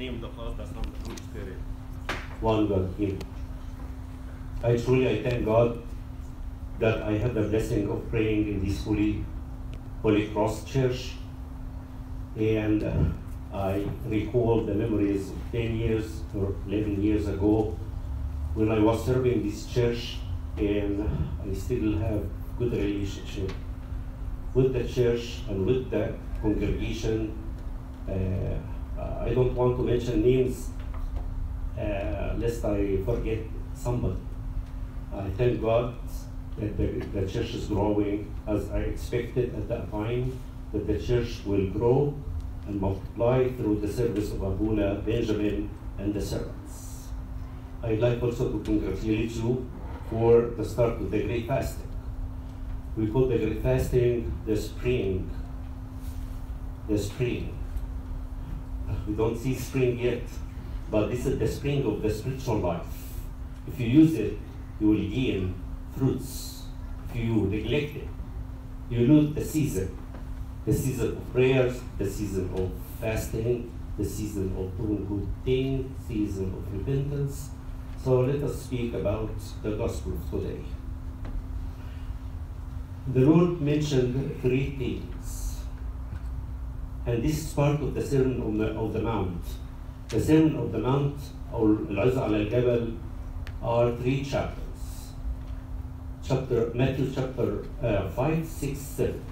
the Spirit. one God Him. I truly I thank God that I have the blessing of praying in this holy, Holy Cross Church, and uh, I recall the memories of 10 years or 11 years ago when I was serving this church, and I still have good relationship with the church and with the congregation. Uh, I don't want to mention names uh, lest I forget somebody. I thank God that the, the church is growing as I expected at that time, that the church will grow and multiply through the service of Abuna, Benjamin, and the servants. I'd like also to congratulate you for the start of the Great Fasting. We call the Great Fasting the spring. The spring. We don't see spring yet, but this is the spring of the spiritual life. If you use it, you will gain fruits. If you neglect it, you lose the season. The season of prayers, the season of fasting, the season of doing good things, season of repentance. So let us speak about the gospel today. The Lord mentioned three things. And this is part of the Sermon of the, of the Mount. The Sermon of the Mount, or Al-Uzza al Jabal, are three chapters. Chapter Matthew chapter uh, 5, 6, 7.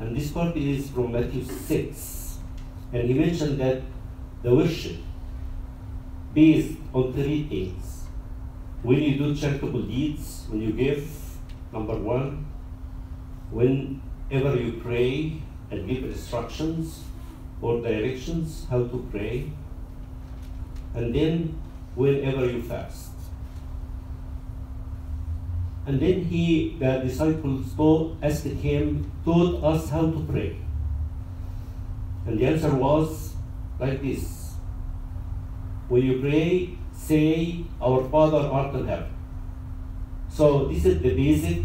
And this part is from Matthew 6. And he mentioned that the worship based on three things. When you do charitable deeds, when you give, number one, whenever you pray, and give instructions or directions how to pray, and then whenever you fast. And then he, the disciples told, asked him, taught us how to pray. And the answer was like this. When you pray, say, Our Father art in heaven. So this is the basic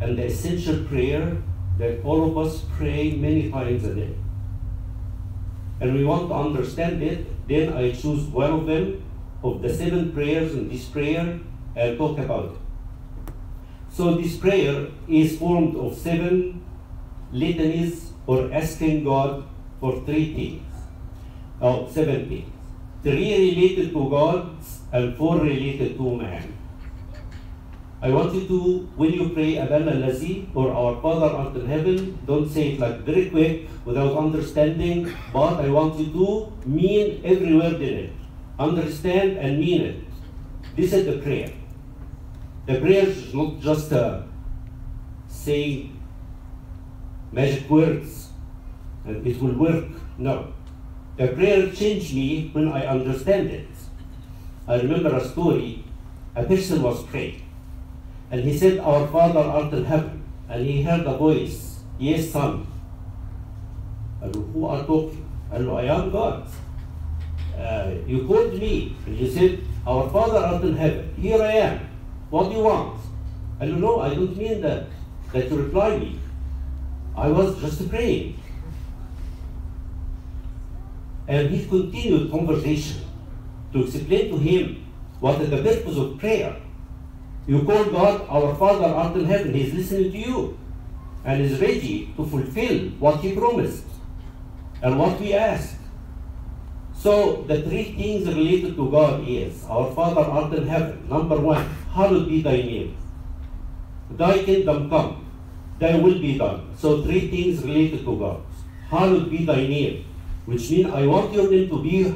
and the essential prayer that all of us pray many times a day. And we want to understand it, then I choose one of them, of the seven prayers in this prayer, and talk about it. So this prayer is formed of seven litanies or asking God for three things. Oh, seven things. Three related to God and four related to man. I want you to, when you pray Abana Lazi or Our Father in heaven, don't say it like very quick without understanding, but I want you to mean every word in it. Understand and mean it. This is the prayer. The prayer is not just uh, saying magic words and it will work. No. The prayer changed me when I understand it. I remember a story, a person was praying, and he said, Our Father art in heaven. And he heard a voice, Yes, son. And who are talking? And I am God. Uh, you called me, and he said, Our Father art in heaven. Here I am. What do you want? I don't know, I don't mean that, that you reply me. I was just praying. And he continued conversation to explain to him what is the purpose of prayer. You call God our Father in heaven. He is listening to you and is ready to fulfill what He promised and what we ask. So the three things related to God is our Father art in heaven. Number one, hallowed be thy name. Thy kingdom come, thy will be done. So three things related to God. Hallowed be thy name, which means I want your name to be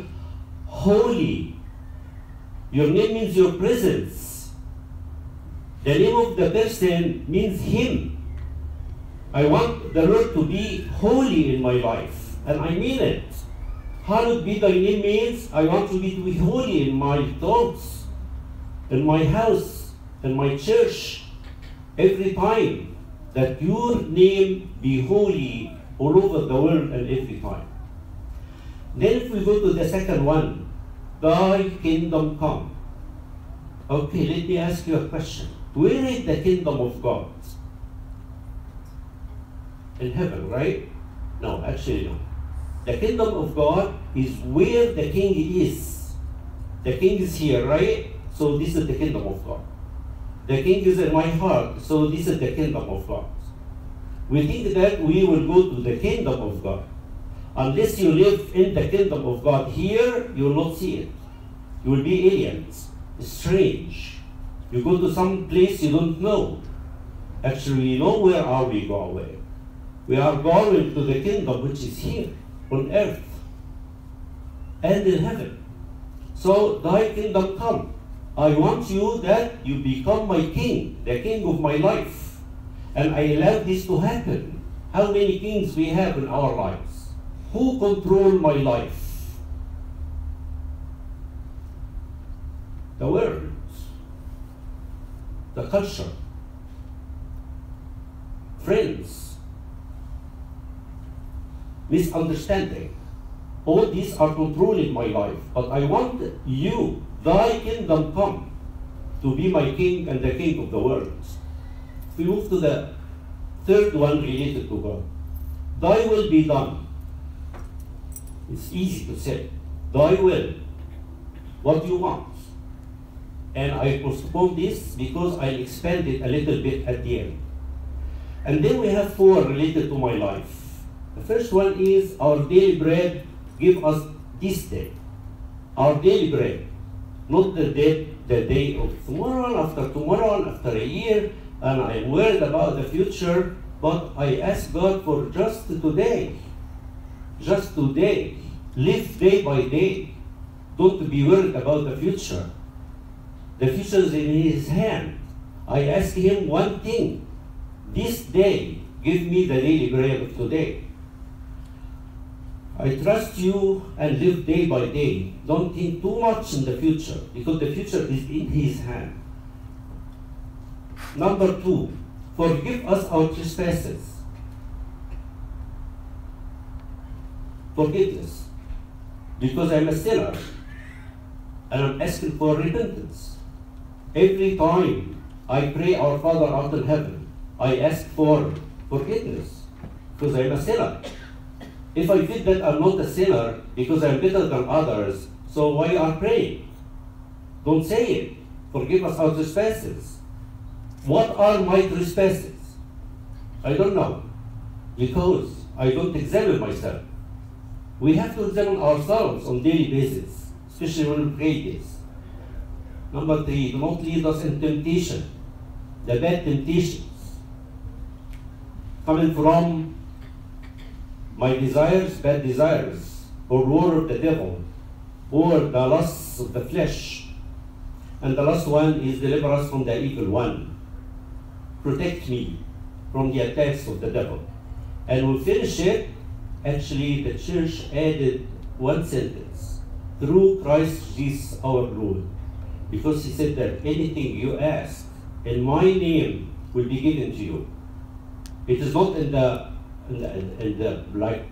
holy. Your name means your presence. The name of the person means him. I want the Lord to be holy in my life, and I mean it. Hallowed be thy name means I want to be, to be holy in my thoughts, in my house, in my church, every time that your name be holy all over the world and every time. Then if we go to the second one, thy kingdom come. Okay, let me ask you a question. Where is the kingdom of God? In heaven, right? No, actually no. The kingdom of God is where the king is. The king is here, right? So this is the kingdom of God. The king is in my heart, so this is the kingdom of God. We think that we will go to the kingdom of God. Unless you live in the kingdom of God here, you will not see it. You will be aliens, strange. You go to some place you don't know. Actually, we know where are we going. We are going to the kingdom which is here on earth and in heaven. So thy kingdom come. I want you that you become my king, the king of my life. And I allow this to happen. How many kings we have in our lives? Who control my life? The world, the culture, friends, misunderstanding. All these are controlling my life. But I want you, thy kingdom come, to be my king and the king of the world. We move to the third one related to God. Thy will be done. It's easy to say. Thy will. What do you want. And I postpone this because I expand it a little bit at the end. And then we have four related to my life. The first one is our daily bread, give us this day. Our daily bread, not the day, the day of tomorrow, after tomorrow, after a year, and I'm worried about the future, but I ask God for just today. Just today. Live day by day. Don't be worried about the future. The future is in His hand. I ask Him one thing. This day, give me the daily bread of today. I trust you and live day by day. Don't think too much in the future because the future is in His hand. Number two, forgive us our trespasses. Forgiveness. Because I'm a sinner and I'm asking for repentance. Every time I pray our Father out in heaven, I ask for forgiveness because I'm a sinner. If I did that, I'm not a sinner because I'm better than others. So why are praying? Don't say it. Forgive us our trespasses. What are my trespasses? I don't know. Because I don't examine myself. We have to examine ourselves on daily basis, especially when we pray this. Number three, do not lead us in temptation, the bad temptations coming from my desires, bad desires, or war of the devil, or the lusts of the flesh. And the last one is deliver us from the evil one. Protect me from the attacks of the devil. And we'll finish it. Actually, the church added one sentence through Christ Jesus our Lord. Because he said that anything you ask in my name will be given to you. It is not in the in the, in the like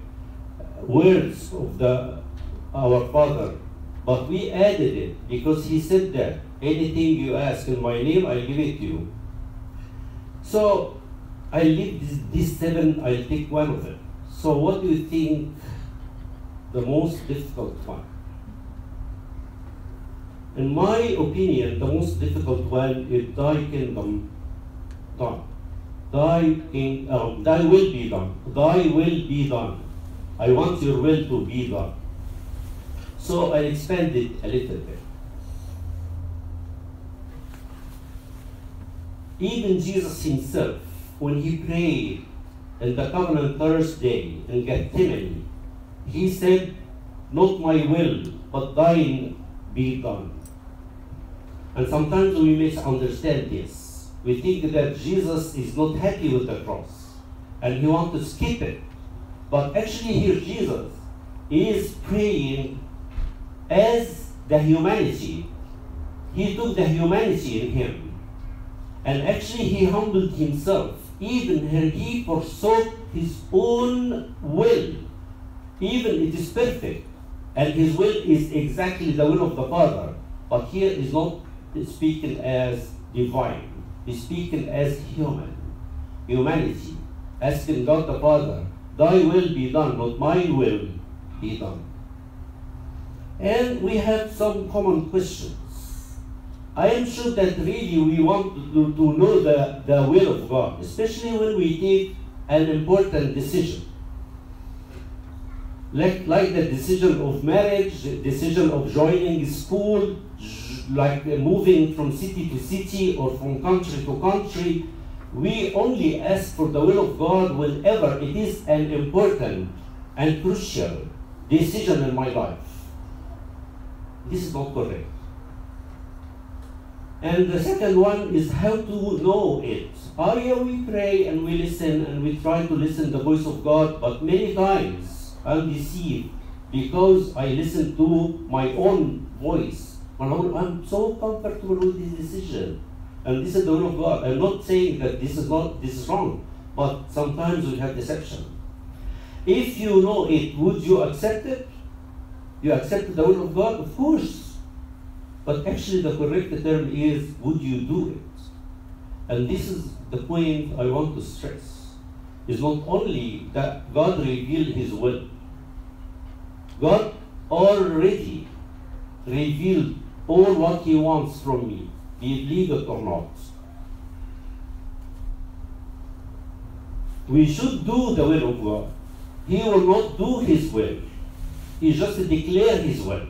words of the our Father, but we added it because He said that anything you ask in my name, I'll give it to you. So I leave this, these seven. I'll take one of them. So what do you think the most difficult one? In my opinion, the most difficult one is Thy kingdom done. Thy king, um, Thy will be done. Thy will be done. I want Your will to be done. So I expand it a little bit. Even Jesus Himself, when He prayed in the covenant Thursday in Gethsemane, He said, "Not my will, but Thine be done." And sometimes we misunderstand this. We think that Jesus is not happy with the cross and he wants to skip it. But actually, here Jesus is praying as the humanity. He took the humanity in him. And actually, he humbled himself. Even here he forsook his own will. Even it is perfect. And his will is exactly the will of the Father. But here is not speaking as divine. He's speaking as human, humanity, asking God the Father, Thy will be done, not mine will, be done. And we have some common questions. I am sure that really we want to, to know the, the will of God, especially when we take an important decision. Like, like the decision of marriage, the decision of joining school, like moving from city to city or from country to country. We only ask for the will of God whenever it is an important and crucial decision in my life. This is not correct. And the second one is how to know it. Yeah, we pray and we listen and we try to listen the voice of God, but many times I'm deceived because I listen to my own voice. I'm so comfortable with this decision. And this is the will of God. I'm not saying that this is not this is wrong, but sometimes we have deception. If you know it, would you accept it? You accept the will of God? Of course. But actually, the correct term is would you do it? And this is the point I want to stress. Is not only that God revealed His will, God already revealed all what He wants from me, be it legal or not. We should do the will of God. He will not do His will. He just declare His will.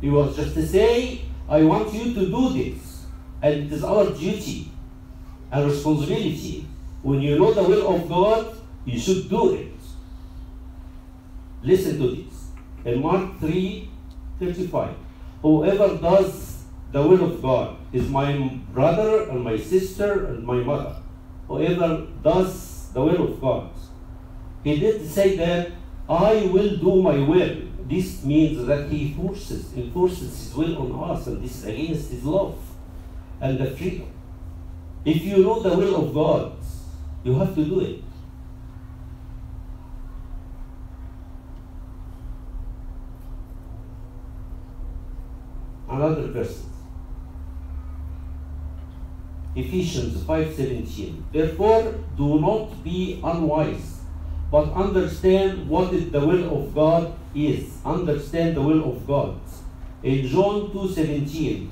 He was just to say, I want you to do this. And it is our duty and responsibility. When you know the will of God, you should do it. Listen to this. In Mark 3 35, whoever does the will of God is my brother and my sister and my mother. Whoever does the will of God. He did say that I will do my will. This means that he forces, enforces his will on us, and this is against his love and the freedom. If you know the will of God, you have to do it. Another verse. Ephesians 5:17. Therefore, do not be unwise, but understand what is the will of God is. Understand the will of God. In John 2:17,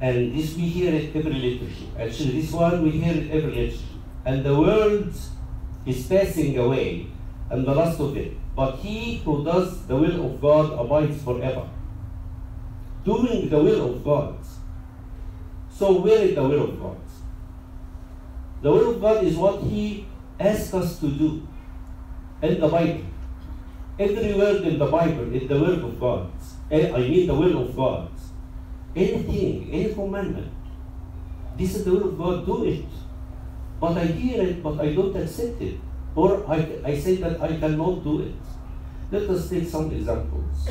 and this we hear it every liturgy. Actually, this one we hear it every liturgy. And the world is passing away, and the last of it. But he who does the will of God abides forever. Doing the will of God. So where is the will of God? The will of God is what He asks us to do in the Bible. Every word in the Bible is the word of God. I mean the will of God. Anything, any commandment. This is the will of God, do it. But I hear it, but I don't accept it. Or I, I say that I cannot do it. Let us take some examples.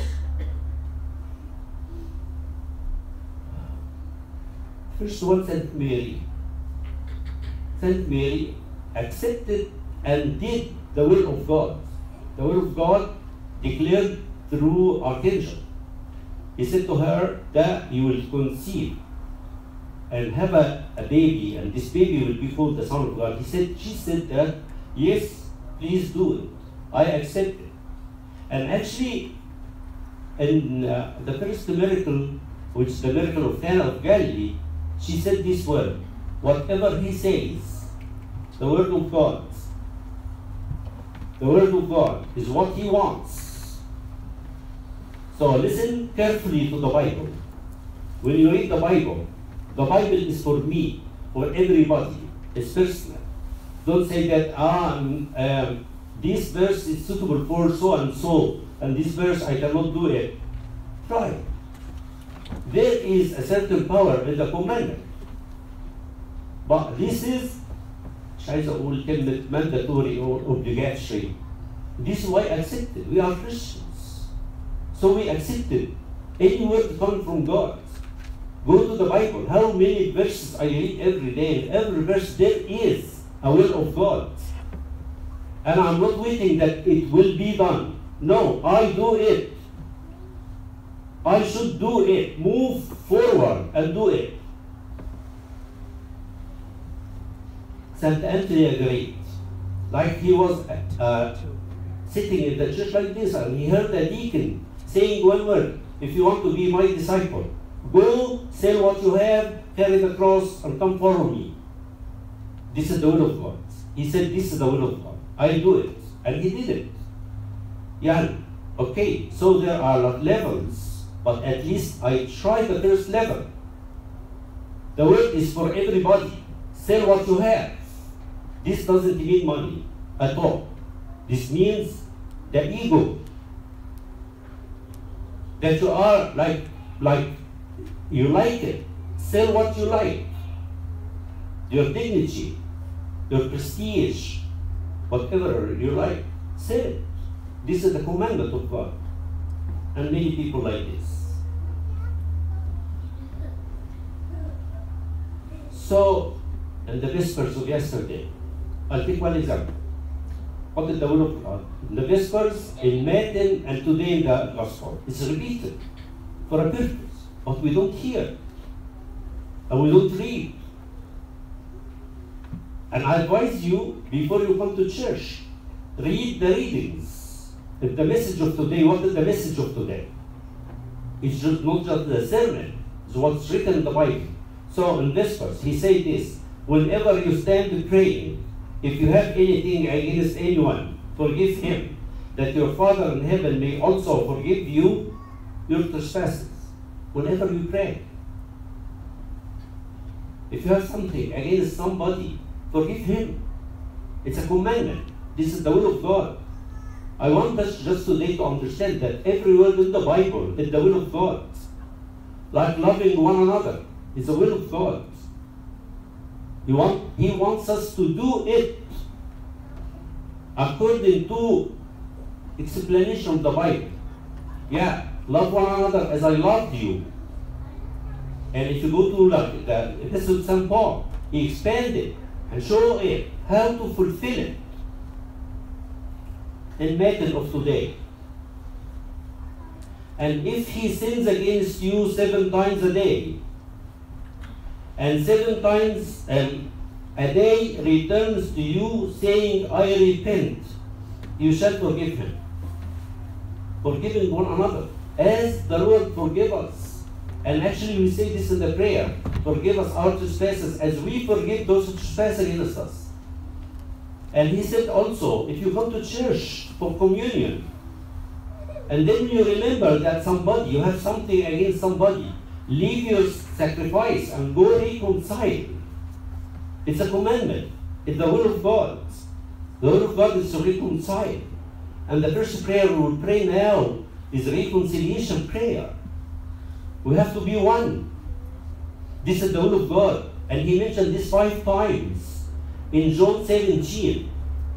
First one, Saint Mary. Saint Mary accepted and did the will of God. The will of God declared through Archangel. He said to her that you will conceive and have a, a baby, and this baby will be called the Son of God. He said, she said that, yes, please do it. I accept it. And actually, in uh, the first miracle, which is the miracle of Cana of Galilee, she said this word, whatever he says, the word of God, the word of God is what he wants. So listen carefully to the Bible. When you read the Bible, the Bible is for me, for everybody. It's personal. Don't say that ah, um, um, this verse is suitable for so and so, and this verse I cannot do it. Try There is a certain power in the commandment. But this is مش عايز اقول كلمة mandatory or obligatory. This is why accepted. We are Christians. So we accepted any word coming from God. Go to the Bible. How many verses I read every day? Every verse there is a will of God. And I'm not waiting that it will be done. No, I do it. I should do it. Move forward and do it. Saint Anthony agreed. Like he was uh, sitting in the church like this, and he heard a deacon saying one word, if you want to be my disciple, go sell what you have, carry the cross, and come follow me. This is the will of God. He said, This is the will of God. I do it. And he did it. Yeah. Okay, so there are levels, but at least I tried the first level. The word is for everybody. Sell what you have. This doesn't mean money at all. This means the ego. That you are like like you like it. Sell what you like. Your dignity, your prestige, whatever you like, sell it. This is the commandment of God. And many people like this. So, in the Vespers of yesterday, I'll take one example. What is the will of God? In the Vespers, in Matthew, and today in the Gospel. It's repeated for a purpose, but we don't hear. And we don't read. And I advise you, before you come to church, read the readings. If the message of today, what is the message of today? It's just not just the sermon, it's what's written in the Bible. So in this verse, he said this, whenever you stand praying, if you have anything against anyone, forgive him, that your Father in heaven may also forgive you your trespasses. Whenever you pray. If you have something against somebody, forgive him. It's a commandment. This is the will of God. I want us just today to understand that every word in the Bible is the will of God. Like loving one another is the will of God. He, want, he wants us to do it according to explanation of the Bible. Yeah, love one another as I loved you. And if you go to like the Epistle of St. Paul, he expanded and showed it how to fulfill it in method of today. And if he sins against you seven times a day, and seven times um, a day returns to you saying, I repent, you shall forgive him. Forgiving one another, as the Lord forgive us. And actually we say this in the prayer, forgive us our trespasses as we forgive those who trespass against us. And he said also, if you come to church for communion, and then you remember that somebody, you have something against somebody, leave your sacrifice and go reconcile. It's a commandment. It's the will of God. The will of God is to reconcile. And the first prayer we will pray now is reconciliation prayer. We have to be one. This is the will of God. And he mentioned this five times. In John 17,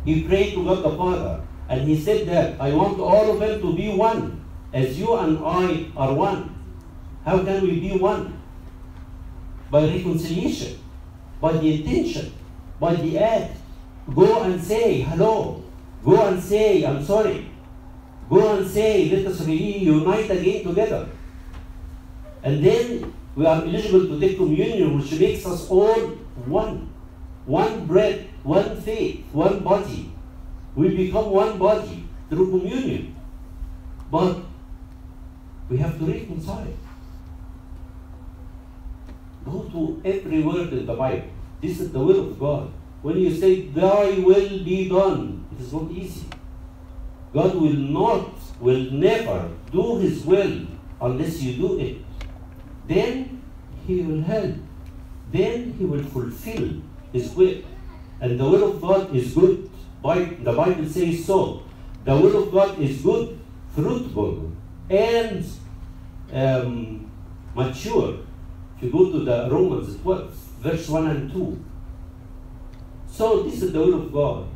he prayed to God the Father. And he said that, I want all of them to be one, as you and I are one. How can we be one? By reconciliation, by the intention, by the act. Go and say hello. Go and say I'm sorry. Go and say let us reunite again together. And then we are eligible to take communion, which makes us all one. One bread, one faith, one body. We become one body through communion. But we have to reconcile. Go to every word in the Bible. This is the will of God. When you say, Thy will be done, it is not easy. God will not, will never do His will unless you do it. Then He will help. Then He will fulfill His will. And the will of God is good. The Bible says so. The will of God is good, fruitful, and um, mature. If you go to the Romans 12, verse 1 and 2. So this is the will of God.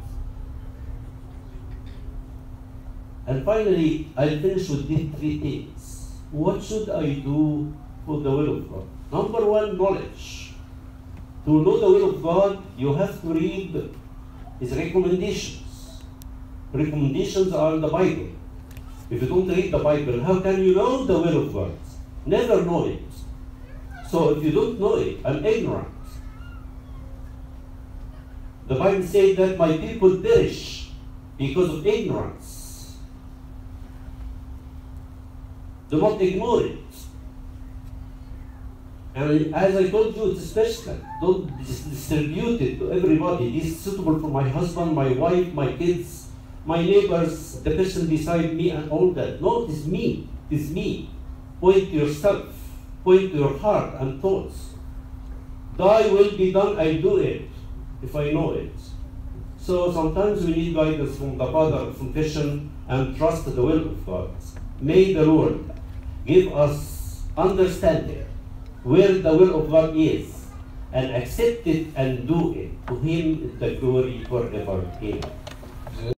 And finally, I'll finish with these three things. What should I do for the will of God? Number one, knowledge. To know the will of God, you have to read His recommendations. Recommendations are in the Bible. If you don't read the Bible, how can you know the will of God? Never know it. So if you don't know it, I'm ignorant. The Bible says that my people perish because of ignorance. Do not ignore it. And as I told you, it's special. Don't dis- distribute it to everybody. This is suitable for my husband, my wife, my kids, my neighbors, the person beside me, and all that. No, it is me. It is me. Point to yourself. Point to your heart and thoughts. Thy will be done, I do it, if I know it. So sometimes we need guidance from the Father of confession and trust the will of God. May the Lord give us understanding where the will of God is and accept it and do it. To Him the glory forever. Amen.